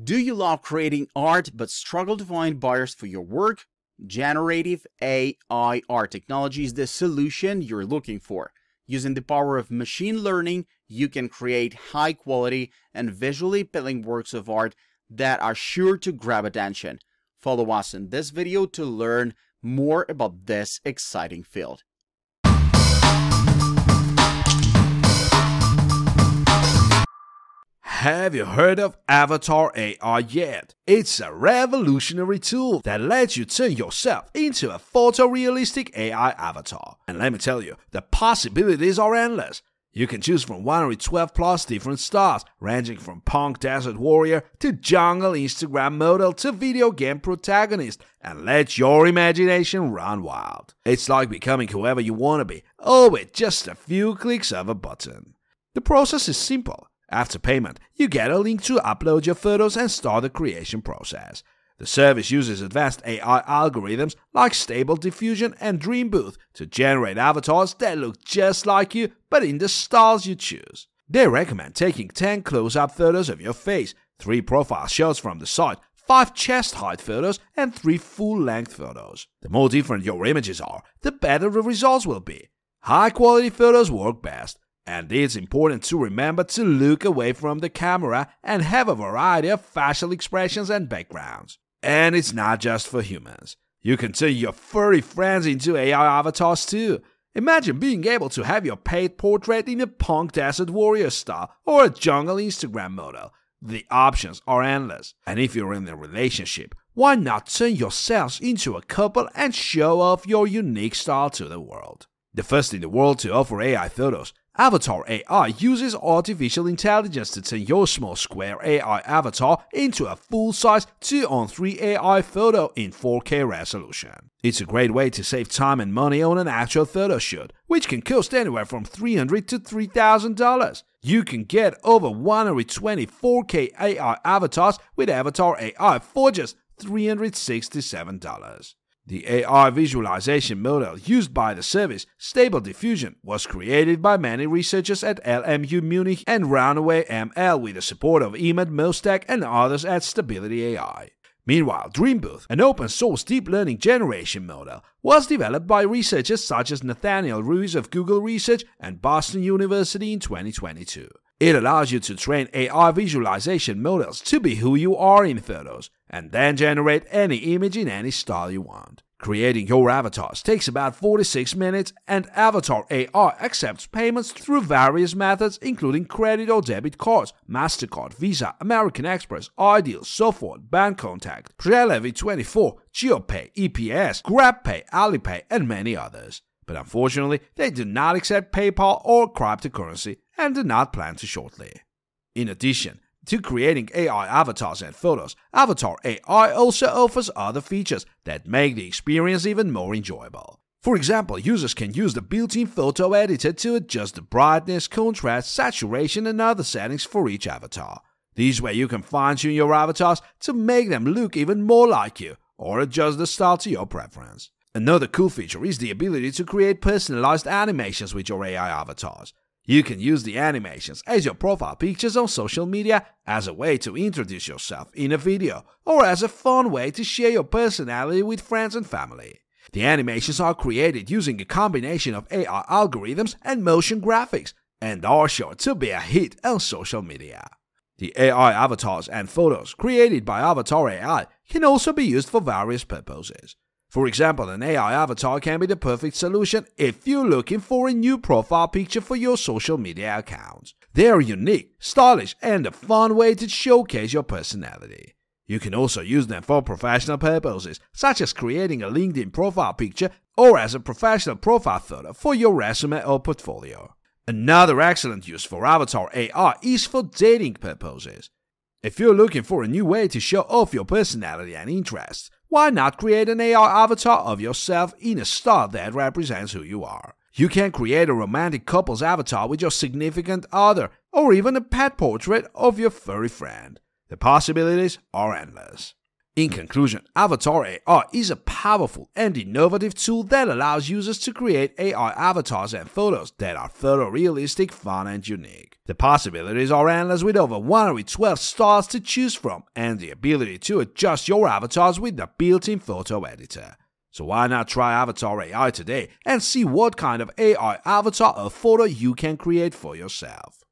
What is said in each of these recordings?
Do you love creating art but struggle to find buyers for your work? Generative AI art technology is the solution you're looking for. Using the power of machine learning, you can create high quality and visually appealing works of art that are sure to grab attention. Follow us in this video to learn more about this exciting field. Have you heard of Avatar AI yet? It's a revolutionary tool that lets you turn yourself into a photorealistic AI avatar. And let me tell you, the possibilities are endless. You can choose from 112 plus different styles, ranging from punk desert warrior to jungle Instagram model to video game protagonist, and let your imagination run wild. It's like becoming whoever you want to be, all with just a few clicks of a button. The process is simple. After payment, you get a link to upload your photos and start the creation process. The service uses advanced AI algorithms like Stable Diffusion and DreamBooth to generate avatars that look just like you but in the styles you choose. They recommend taking 10 close up photos of your face, 3 profile shots from the side, 5 chest height photos, and 3 full length photos. The more different your images are, the better the results will be. High quality photos work best, and it's important to remember to look away from the camera and have a variety of facial expressions and backgrounds. And it's not just for humans. You can turn your furry friends into AI avatars too. Imagine being able to have your pet portrait in a punk desert warrior style or a jungle Instagram model. The options are endless. And if you're in a relationship, why not turn yourselves into a couple and show off your unique style to the world? The first in the world to offer AI photos, Avatar AI uses artificial intelligence to turn your small square AI avatar into a full-size 2-on-3 AI photo in 4K resolution. It's a great way to save time and money on an actual photo shoot, which can cost anywhere from $300 to $3,000. You can get over 120 4K AI avatars with Avatar AI for just $367. The AI visualization model used by the service, Stable Diffusion, was created by many researchers at LMU Munich and Runway ML with the support of Emad Mostaque and others at Stability AI. Meanwhile, DreamBooth, an open source deep learning generation model, was developed by researchers such as Nathaniel Ruiz of Google Research and Boston University in 2022. It allows you to train AI visualization models to be who you are in photos, and then generate any image in any style you want. Creating your avatars takes about 46 minutes, and Avatar AI accepts payments through various methods including credit or debit cards, MasterCard, Visa, American Express, Ideal, SoftWorld, Bancontact, Przelewy24, Giropay, EPS, GrabPay, Alipay, and many others. But unfortunately, they do not accept PayPal or cryptocurrency and do not plan to shortly. In addition to creating AI avatars and photos, Avatar AI also offers other features that make the experience even more enjoyable. For example, users can use the built-in photo editor to adjust the brightness, contrast, saturation, and other settings for each avatar. This way you can fine-tune your avatars to make them look even more like you, or adjust the style to your preference. Another cool feature is the ability to create personalized animations with your AI avatars. You can use the animations as your profile pictures on social media as a way to introduce yourself in a video, or as a fun way to share your personality with friends and family. The animations are created using a combination of AI algorithms and motion graphics, and are sure to be a hit on social media. The AI avatars and photos created by Avatar AI can also be used for various purposes. For example, an AI avatar can be the perfect solution if you're looking for a new profile picture for your social media account. They are unique, stylish, and a fun way to showcase your personality. You can also use them for professional purposes, such as creating a LinkedIn profile picture or as a professional profile photo for your resume or portfolio. Another excellent use for Avatar AI is for dating purposes. If you're looking for a new way to show off your personality and interests, why not create an AI avatar of yourself in a style that represents who you are? You can create a romantic couple's avatar with your significant other, or even a pet portrait of your furry friend. The possibilities are endless. In conclusion, Avatar AI is a powerful and innovative tool that allows users to create AI avatars and photos that are photorealistic, fun, and unique. The possibilities are endless with over 112 styles to choose from and the ability to adjust your avatars with the built-in photo editor. So why not try Avatar AI today and see what kind of AI avatar or photo you can create for yourself.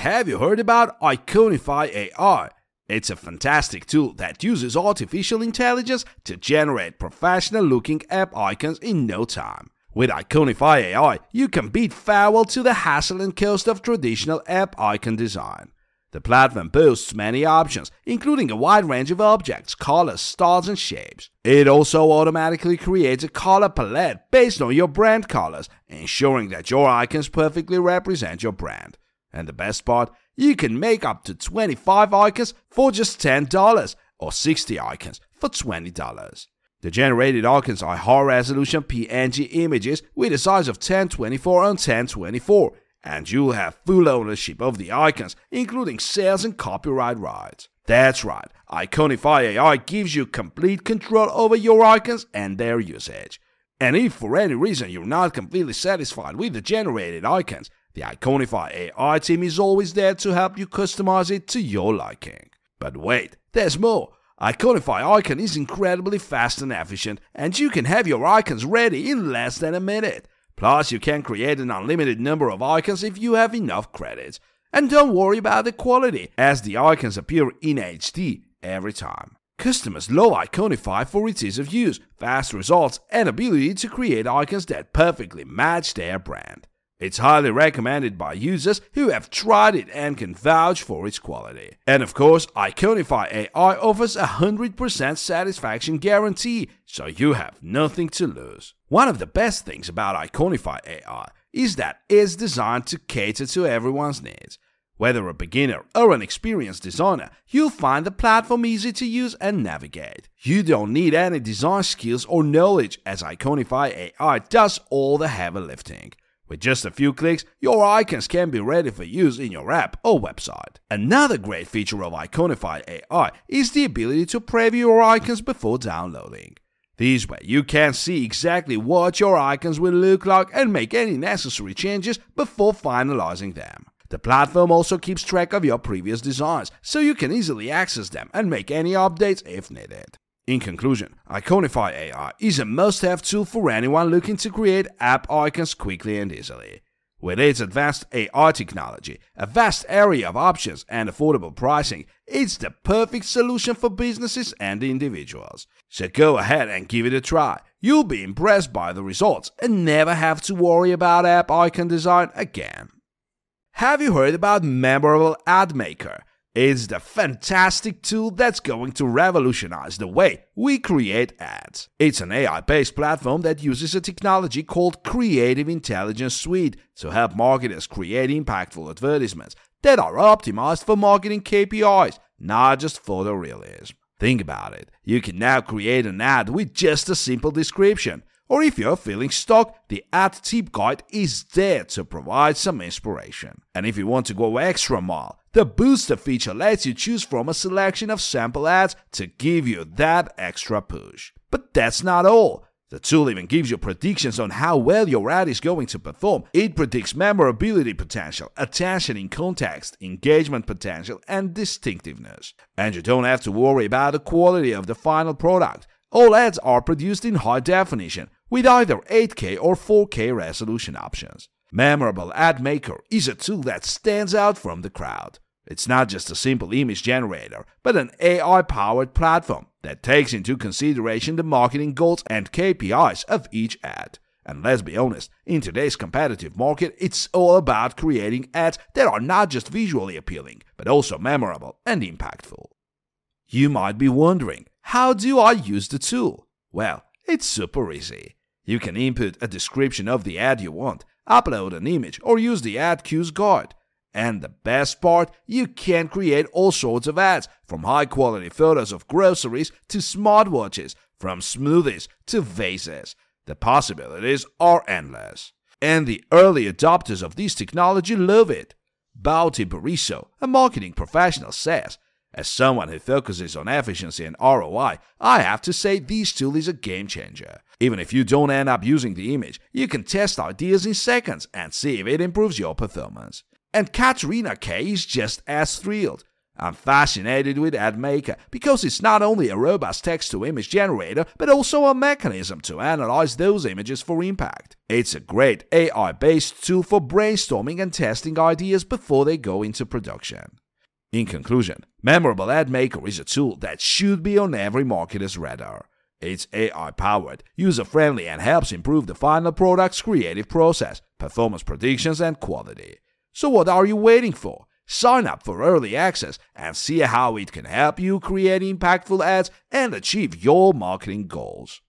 Have you heard about Iconify AI? It's a fantastic tool that uses artificial intelligence to generate professional looking app icons in no time. With Iconify AI, you can beat farewell to the hassle and cost of traditional app icon design. The platform boasts many options, including a wide range of objects, colors, styles, and shapes. It also automatically creates a color palette based on your brand colors, ensuring that your icons perfectly represent your brand. And the best part, you can make up to 25 icons for just $10 or 60 icons for $20. The generated icons are high resolution PNG images with a size of 1024 on 1024, and you'll have full ownership of the icons, including sales and copyright rights. That's right, Iconify AI gives you complete control over your icons and their usage. And if for any reason you're not completely satisfied with the generated icons, the Iconify AI team is always there to help you customize it to your liking. But wait, there's more. Iconify Icon is incredibly fast and efficient, and you can have your icons ready in less than a minute. Plus, you can create an unlimited number of icons if you have enough credits. And don't worry about the quality, as the icons appear in HD every time. Customers love Iconify for its ease of use, fast results, and ability to create icons that perfectly match their brand. It's highly recommended by users who have tried it and can vouch for its quality. And of course, Iconify AI offers a 100% satisfaction guarantee, so you have nothing to lose. One of the best things about Iconify AI is that it's designed to cater to everyone's needs. Whether a beginner or an experienced designer, you'll find the platform easy to use and navigate. You don't need any design skills or knowledge as Iconify AI does all the heavy lifting. With just a few clicks, your icons can be ready for use in your app or website. Another great feature of Iconify AI is the ability to preview your icons before downloading. This way, you can see exactly what your icons will look like and make any necessary changes before finalizing them. The platform also keeps track of your previous designs, so you can easily access them and make any updates if needed. In conclusion, Iconify AI is a must-have tool for anyone looking to create app icons quickly and easily. With its advanced AI technology, a vast area of options, and affordable pricing, it's the perfect solution for businesses and individuals. So go ahead and give it a try. You'll be impressed by the results and never have to worry about app icon design again. Have you heard about Memorable Ad Maker? It's the fantastic tool that's going to revolutionize the way we create ads. It's an AI based platform that uses a technology called Creative Intelligence Suite to help marketers create impactful advertisements that are optimized for marketing KPIs, not just for the photorealism. Think about it. You can now create an ad with just a simple description. Or if you're feeling stuck, the ad tip guide is there to provide some inspiration. And if you want to go extra mile, the booster feature lets you choose from a selection of sample ads to give you that extra push. But that's not all. The tool even gives you predictions on how well your ad is going to perform. It predicts memorability potential, attention in context, engagement potential, and distinctiveness. And you don't have to worry about the quality of the final product. All ads are produced in high definition with either 8K or 4K resolution options. Memorable Ad Maker is a tool that stands out from the crowd. It's not just a simple image generator, but an AI powered platform that takes into consideration the marketing goals and KPIs of each ad. And let's be honest, in today's competitive market, it's all about creating ads that are not just visually appealing, but also memorable and impactful. You might be wondering, how do I use the tool? Well, it's super easy. You can input a description of the ad you want, upload an image, or use the ad cues guide. And the best part, you can create all sorts of ads, from high quality photos of groceries to smartwatches, from smoothies to vases. The possibilities are endless. And the early adopters of this technology love it. Bauti Bariso, a marketing professional, says As someone who focuses on efficiency and ROI, I have to say this tool is a game changer. Even if you don't end up using the image, you can test ideas in seconds and see if it improves your performance. And Katrina K is just as thrilled. I'm fascinated with AdMaker because it's not only a robust text to image generator, but also a mechanism to analyze those images for impact. It's a great AI based tool for brainstorming and testing ideas before they go into production. In conclusion, Memorable AdMaker is a tool that should be on every marketer's radar. It's AI powered, user friendly, and helps improve the final product's creative process, performance predictions, and quality. So, what are you waiting for? Sign up for early access and see how it can help you create impactful ads and achieve your marketing goals.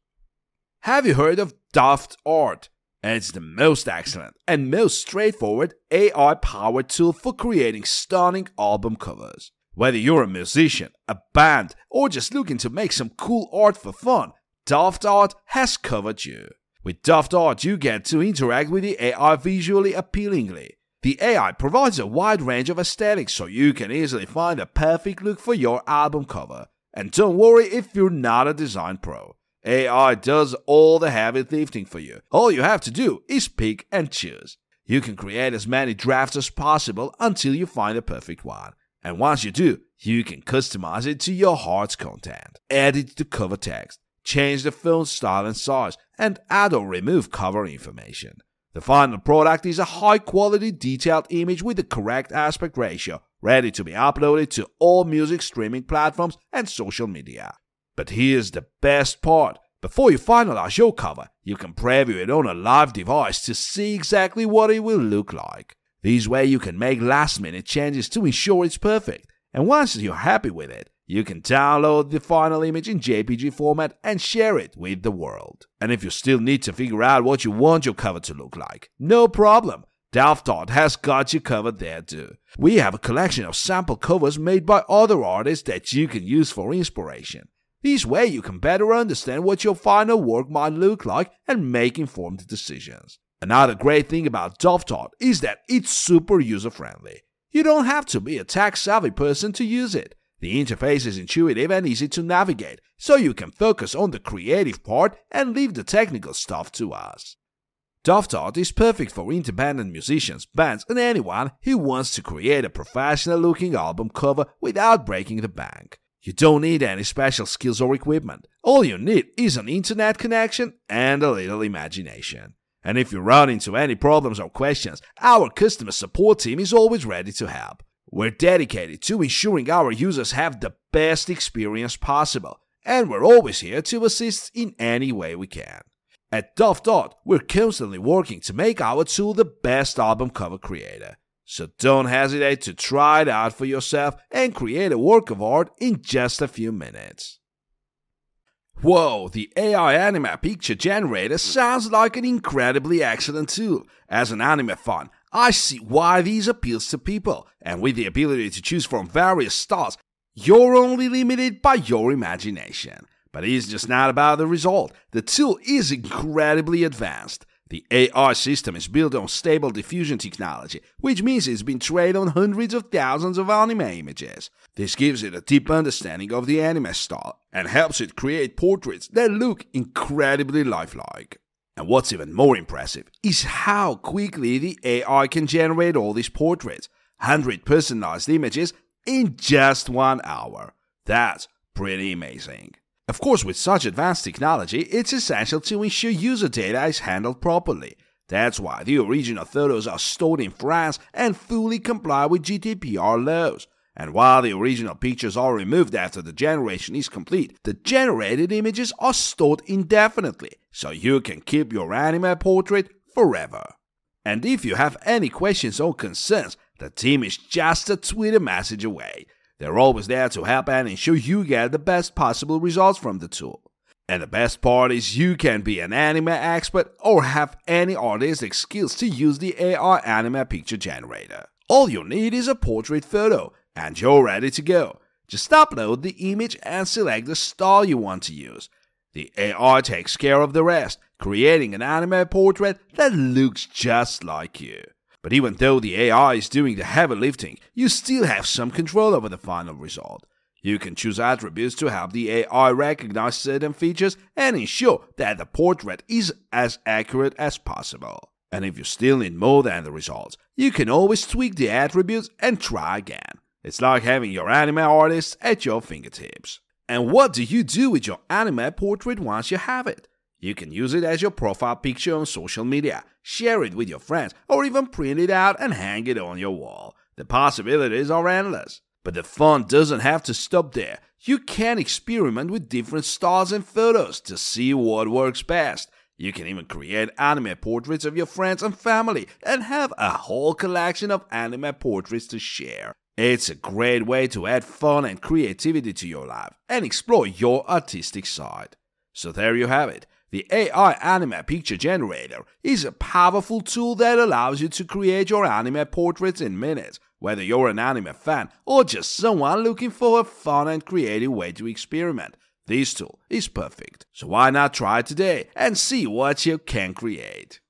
Have you heard of Daft Art? It's the most excellent and most straightforward AI powered tool for creating stunning album covers. Whether you're a musician, a band, or just looking to make some cool art for fun, Daft Art has covered you. With Daft Art, you get to interact with the AI visually appealingly the AI provides a wide range of aesthetics so you can easily find a perfect look for your album cover. And don't worry if you're not a design pro. AI does all the heavy lifting for you. All you have to do is pick and choose. You can create as many drafts as possible until you find the perfect one. And once you do, you can customize it to your heart's content. Edit the cover text, change the font style and size, and add or remove cover information. The final product is a high quality detailed image with the correct aspect ratio, ready to be uploaded to all music streaming platforms and social media. But here's the best part. Before you finalize your cover, you can preview it on a live device to see exactly what it will look like. This way you can make last minute changes to ensure it's perfect. And once you're happy with it, you can download the final image in JPG format and share it with the world. And if you still need to figure out what you want your cover to look like, no problem. Art has got you covered there too. We have a collection of sample covers made by other artists that you can use for inspiration. This way you can better understand what your final work might look like and make informed decisions. Another great thing about Art is that it's super user friendly. You don't have to be a tech savvy person to use it. The interface is intuitive and easy to navigate, so you can focus on the creative part and leave the technical stuff to us. Daftart is perfect for independent musicians, bands, and anyone who wants to create a professional looking album cover without breaking the bank. You don't need any special skills or equipment. All you need is an internet connection and a little imagination. And if you run into any problems or questions, our customer support team is always ready to help. We're dedicated to ensuring our users have the best experience possible, and we're always here to assist in any way we can. At Daft Dot, we're constantly working to make our tool the best album cover creator. So don't hesitate to try it out for yourself and create a work of art in just a few minutes. Whoa, the AI anime picture generator sounds like an incredibly excellent tool. As an anime fan, I see why these appeals to people, and with the ability to choose from various styles, you're only limited by your imagination. But it's just not about the result. The tool is incredibly advanced. The AI system is built on stable diffusion technology, which means it's been trained on hundreds of thousands of anime images. This gives it a deep understanding of the anime style and helps it create portraits that look incredibly lifelike. And what's even more impressive is how quickly the AI can generate all these portraits, 100 personalized images in just one hour. That's pretty amazing. Of course, with such advanced technology, it's essential to ensure user data is handled properly. That's why the original photos are stored in France and fully comply with GDPR laws. And while the original pictures are removed after the generation is complete, the generated images are stored indefinitely, so you can keep your anime portrait forever. And if you have any questions or concerns, the team is just a Twitter message away. They're always there to help and ensure you get the best possible results from the tool. And the best part is you can be an anime expert or have any artistic skills to use the AR anime picture generator. All you need is a portrait photo and you're ready to go. Just upload the image and select the style you want to use. The AI takes care of the rest, creating an anime portrait that looks just like you. But even though the AI is doing the heavy lifting, you still have some control over the final result. You can choose attributes to help the AI recognize certain features and ensure that the portrait is as accurate as possible. And if you still need more than the results, you can always tweak the attributes and try again. It's like having your anime artist at your fingertips. And what do you do with your anime portrait once you have it? You can use it as your profile picture on social media, share it with your friends, or even print it out and hang it on your wall. The possibilities are endless. But the fun doesn't have to stop there. You can experiment with different styles and photos to see what works best. You can even create anime portraits of your friends and family and have a whole collection of anime portraits to share. It's a great way to add fun and creativity to your life and explore your artistic side. So there you have it. The AI Anime Picture Generator is a powerful tool that allows you to create your anime portraits in minutes whether you're an anime fan or just someone looking for a fun and creative way to experiment, this tool is perfect. So why not try it today and see what you can create?